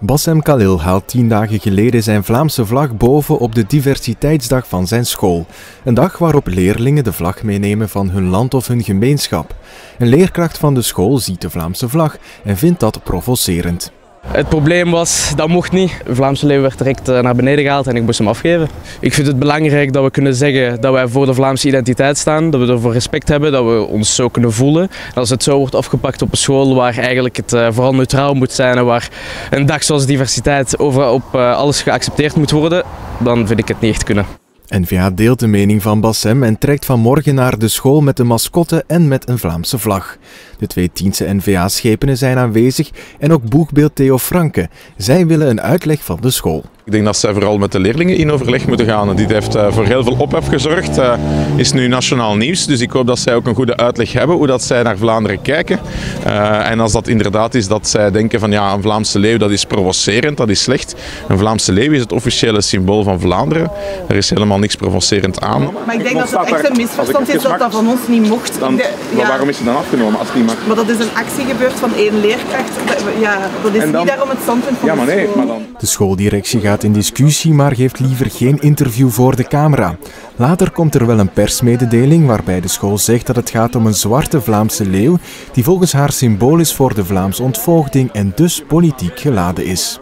Bassem Khalil haalt tien dagen geleden zijn Vlaamse vlag boven op de diversiteitsdag van zijn school. Een dag waarop leerlingen de vlag meenemen van hun land of hun gemeenschap. Een leerkracht van de school ziet de Vlaamse vlag en vindt dat provocerend. Het probleem was, dat mocht niet. De Vlaamse leeuw werd direct eh, naar beneden gehaald en ik moest hem afgeven. Ik vind het belangrijk dat we kunnen zeggen dat wij voor de Vlaamse identiteit staan, dat we ervoor respect hebben, dat we ons zo kunnen voelen. En als het zo wordt afgepakt op een school waar eigenlijk het eh, vooral neutraal moet zijn en waar een dag zoals diversiteit over op eh, alles geaccepteerd moet worden, dan vind ik het niet echt kunnen. NVA deelt de mening van Bassem en trekt vanmorgen naar de school met de mascotte en met een Vlaamse vlag. De twee Tiense NVA-schepenen zijn aanwezig en ook boegbeeld Theo Franke. Zij willen een uitleg van de school. Ik denk dat zij vooral met de leerlingen in overleg moeten gaan. Dit heeft eh, voor heel veel ophef gezorgd. Uh, is nu nationaal nieuws, dus ik hoop dat zij ook een goede uitleg hebben hoe dat zij naar Vlaanderen kijken. Uh, en als dat inderdaad is dat zij denken van ja, een Vlaamse leeuw dat is provocerend, dat is slecht. Een Vlaamse leeuw is het officiële symbool van Vlaanderen. Er is helemaal niks provocerend aan. Maar ik denk dat het echt een misverstand is dat dat van ons niet mocht. Dan, maar waarom is het dan afgenomen als het niet mag? Maar dat is een actie gebeurd van één leerkracht. Ja, dat is dan, niet daarom het standpunt van ja, maar de nee, school. Maar dan... De schooldirectie gaat in discussie, maar geeft liever geen interview voor de camera. Later komt er wel een persmededeling waarbij de school zegt dat het gaat om een zwarte Vlaamse leeuw die volgens haar symbool is voor de Vlaamse ontvoogding en dus politiek geladen is.